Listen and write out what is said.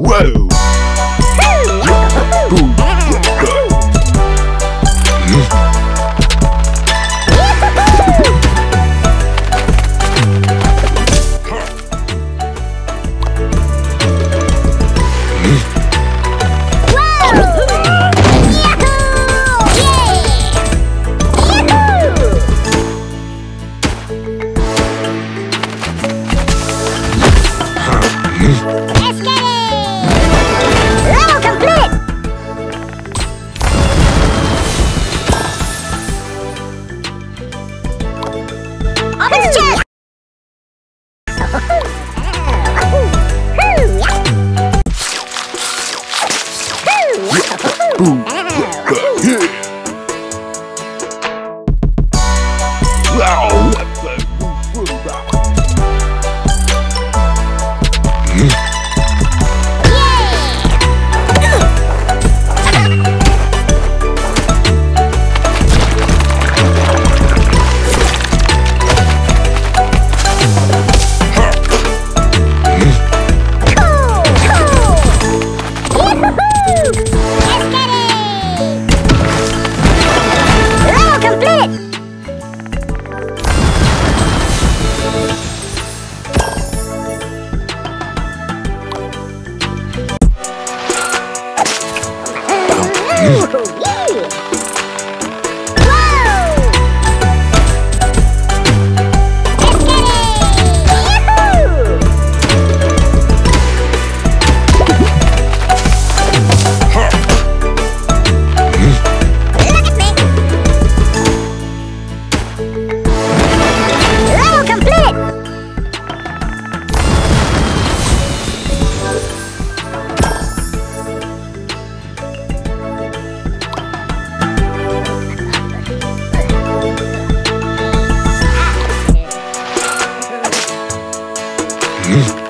Whoa! 啊不是 Ooh, yeah! Hmm?